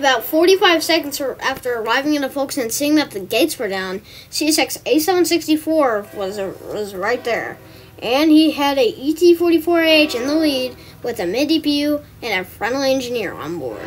About 45 seconds after arriving in the Folkston seeing that the gates were down, CSX A764 was, was right there. And he had a ET-44AH in the lead with a mid-DPU and a frontal engineer on board.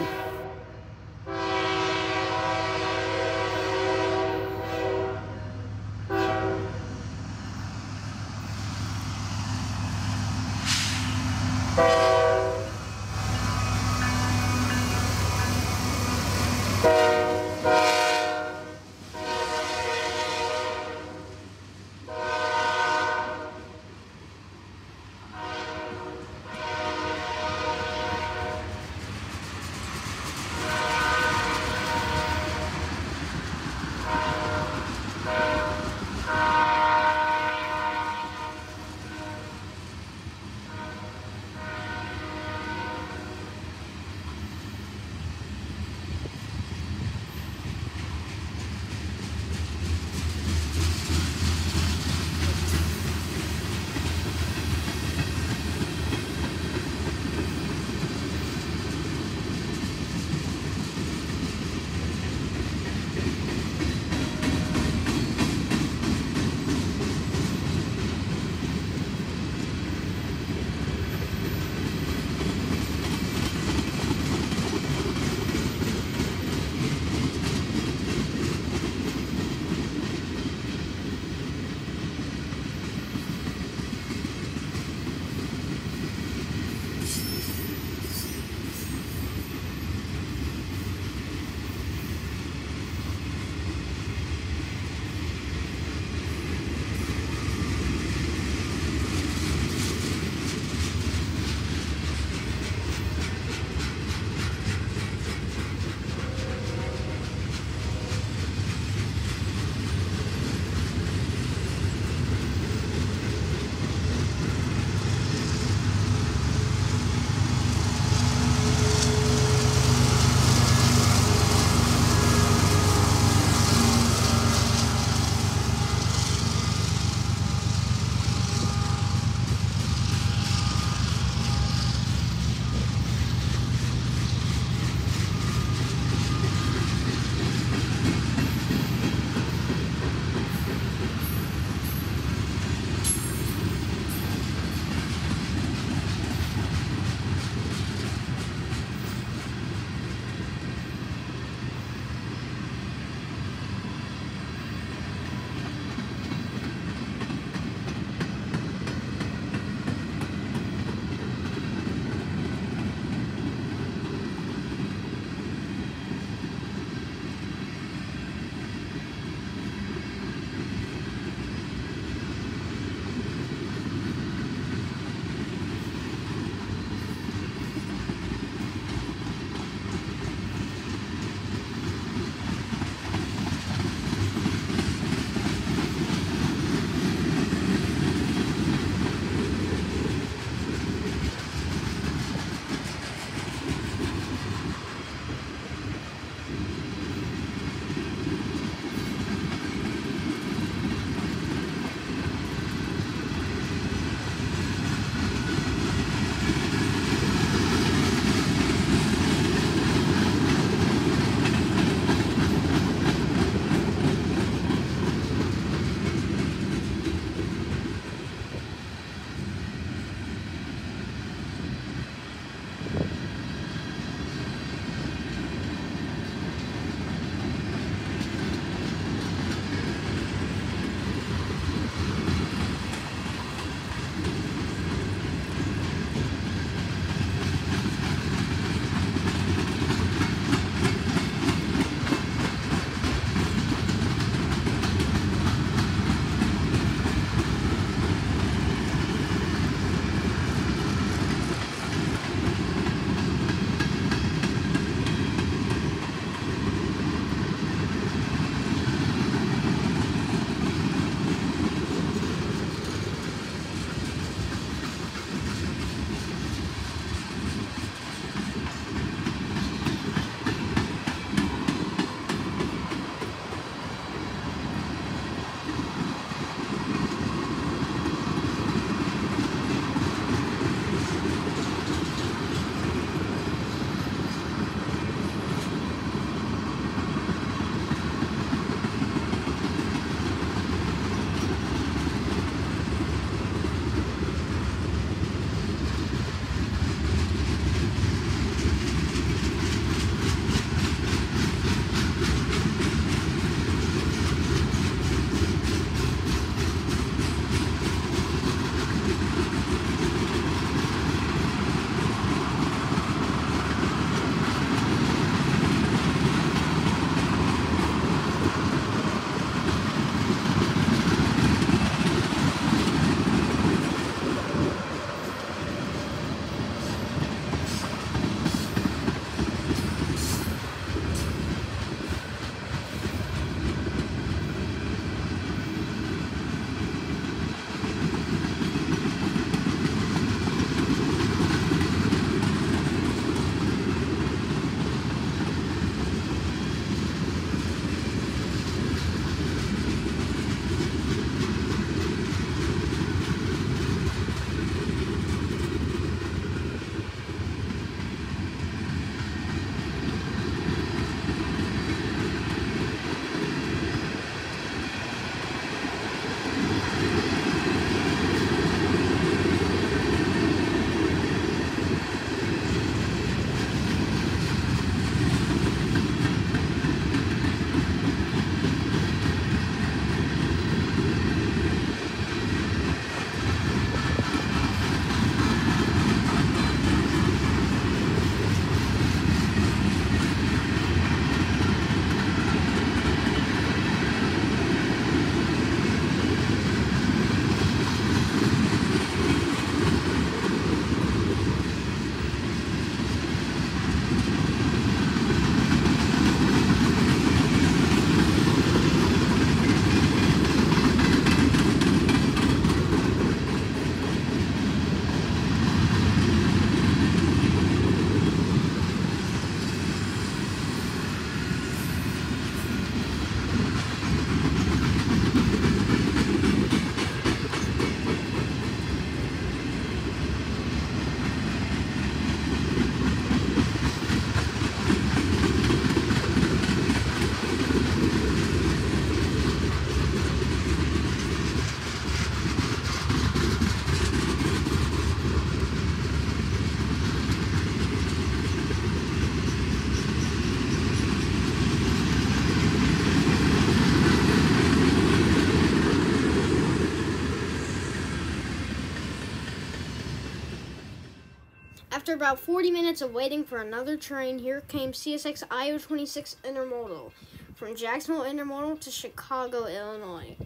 After about 40 minutes of waiting for another train, here came CSX IO 26 Intermodal from Jacksonville Intermodal to Chicago, Illinois.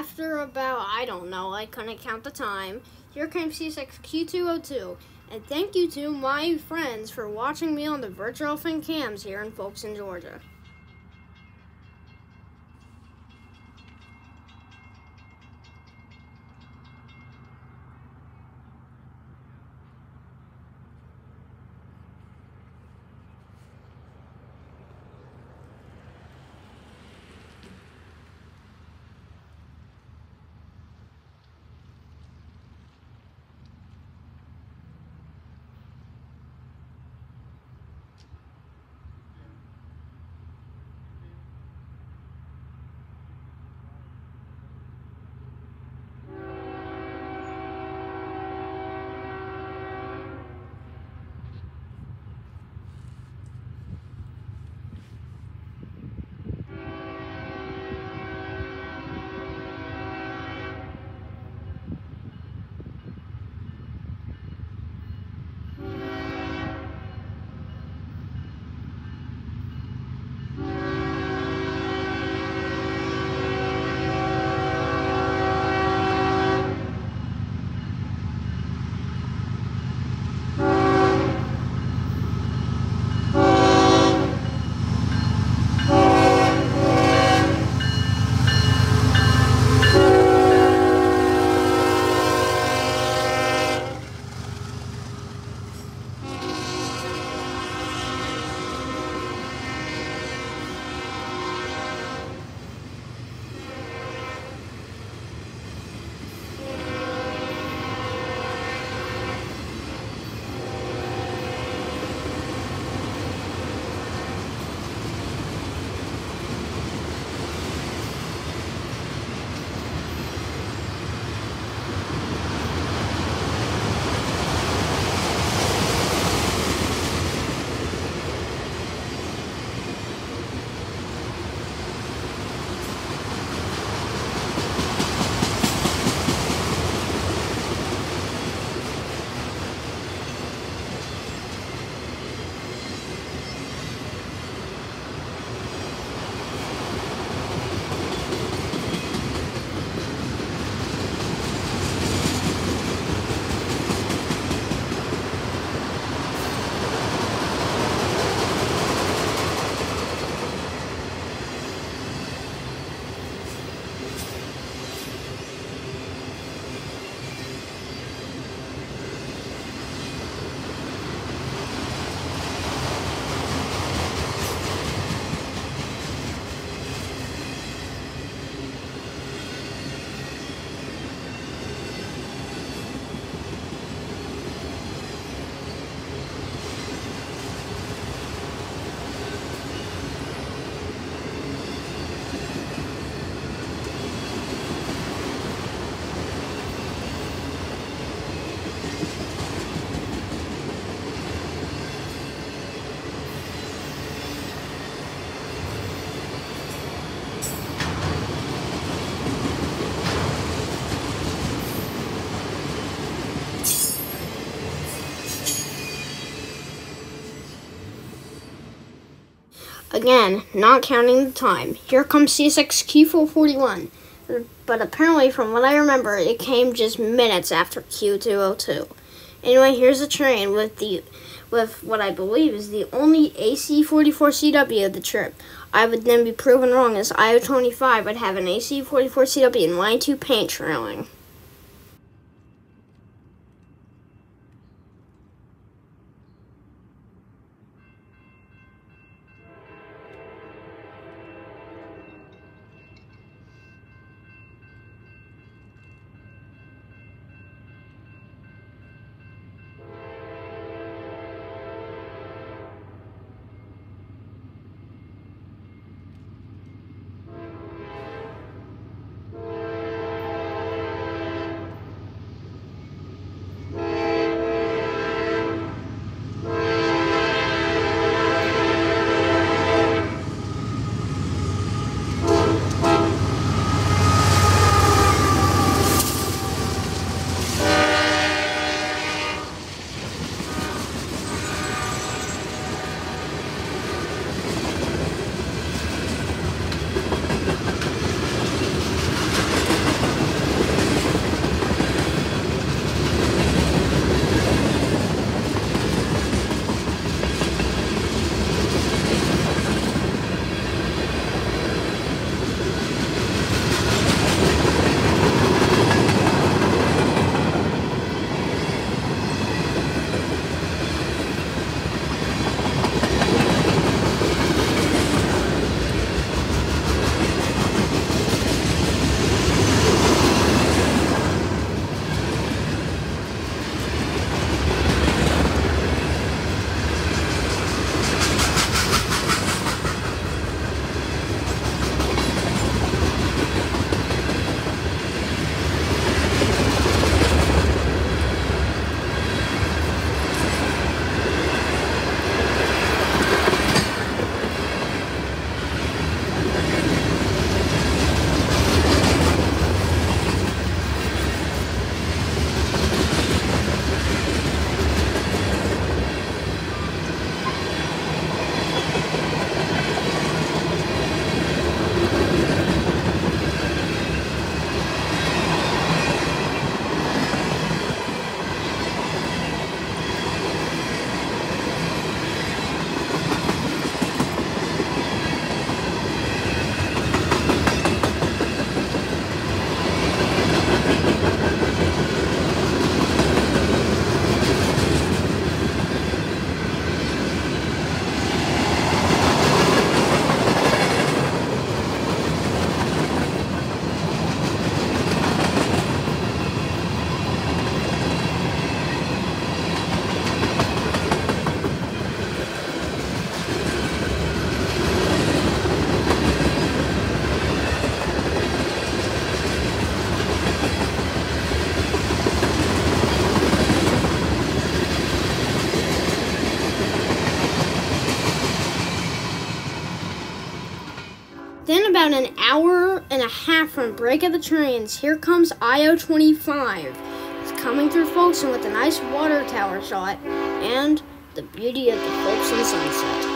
After about, I don't know, I couldn't count the time, here came C6Q202. And thank you to my friends for watching me on the virtual fin cams here in Folkston, Georgia. Again, not counting the time. Here comes C6Q441. But apparently, from what I remember, it came just minutes after Q202. Anyway, here's the train with the with what I believe is the only AC44CW of the trip. I would then be proven wrong as IO25 would have an AC44CW in Y2 paint trailing. Half from break of the trains, here comes IO25. It's coming through Folkston with a nice water tower shot and the beauty of the Folkston sunset.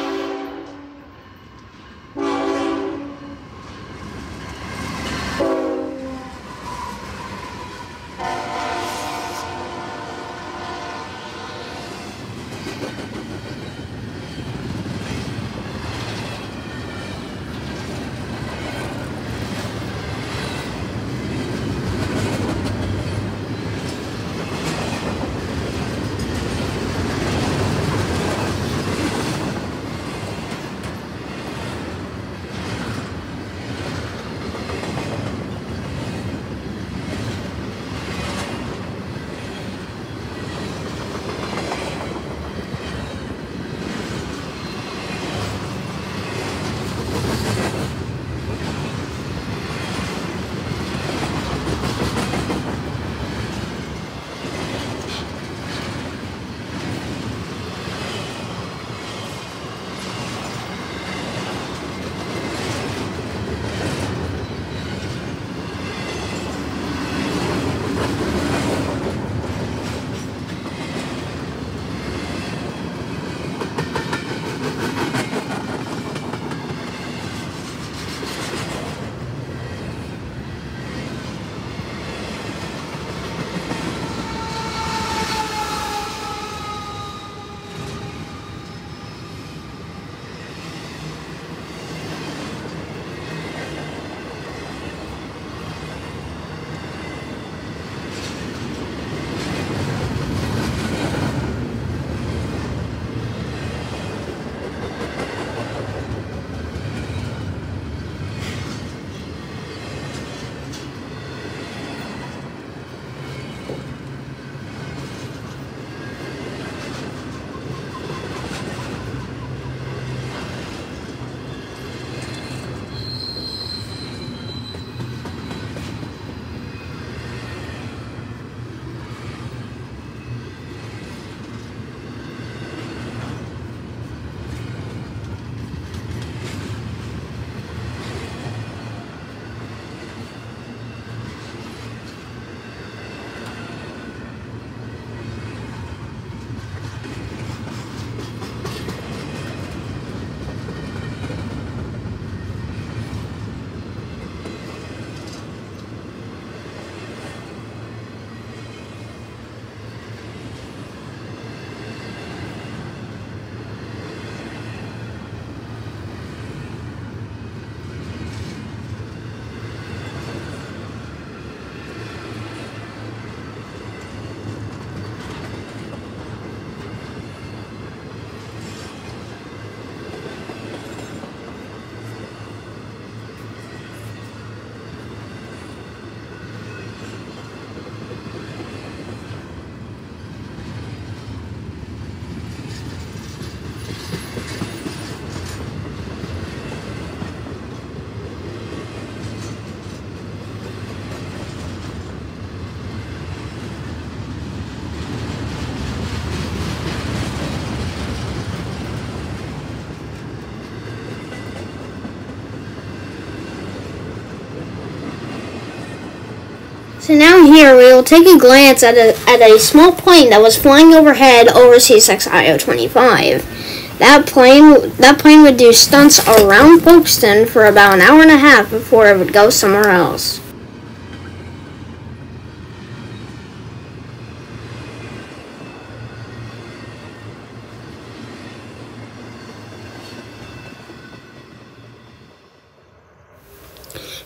So now here we will take a glance at a, at a small plane that was flying overhead over CSX IO-25. That plane that plane would do stunts around Folkston for about an hour and a half before it would go somewhere else.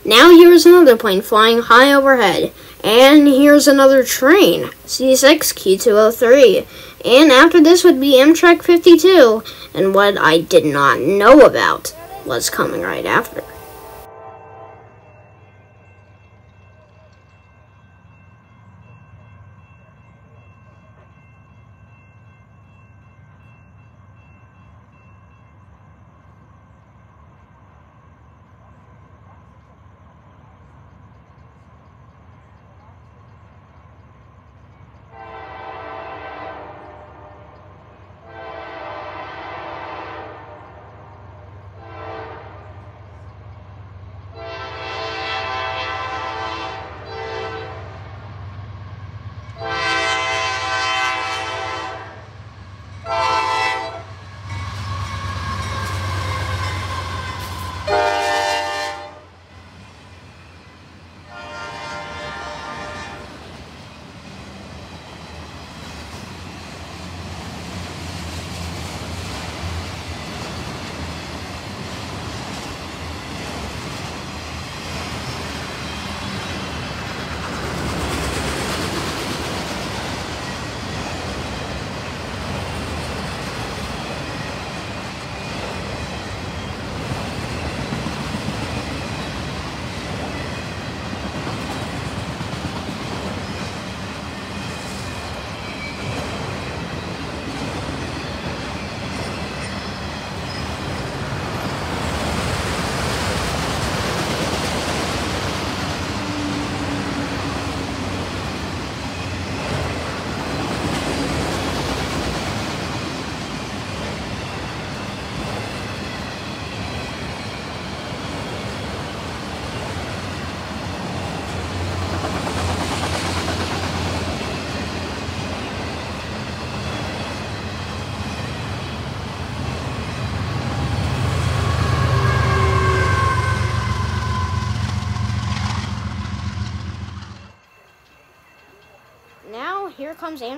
Now here's another plane flying high overhead. And here's another train, CSX Q203. And after this would be Amtrak 52. And what I did not know about was coming right after.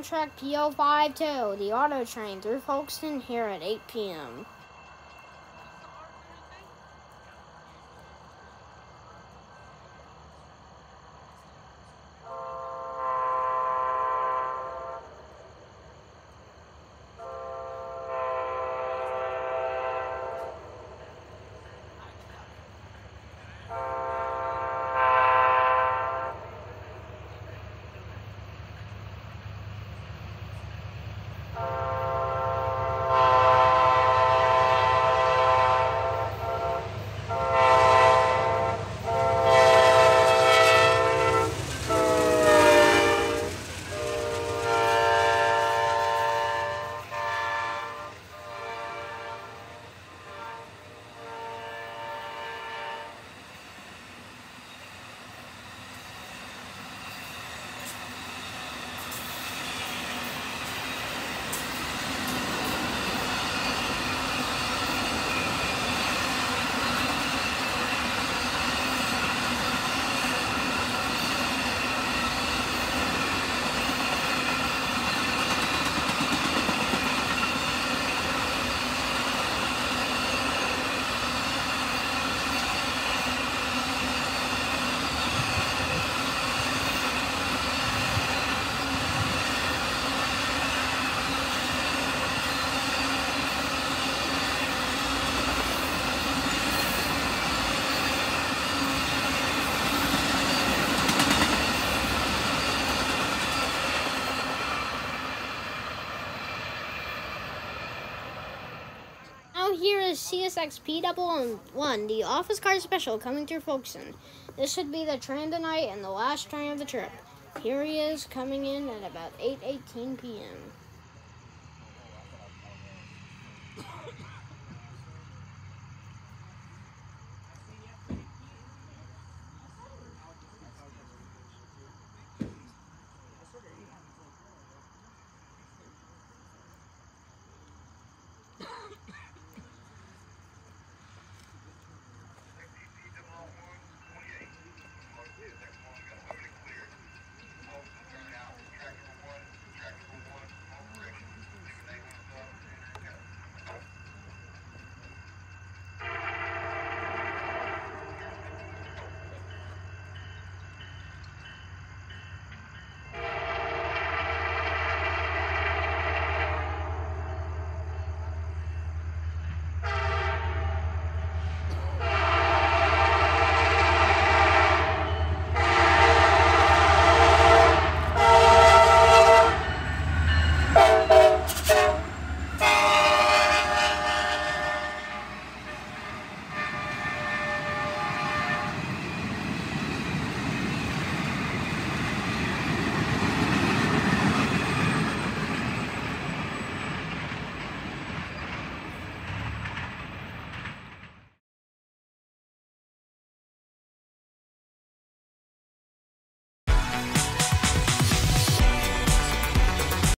Amtrak PO52, the auto train through Folkston here at 8 p.m. XP Double One, the office car special coming through Folkston. This should be the train tonight and the last train of the trip. Here he is coming in at about 8.18 p.m.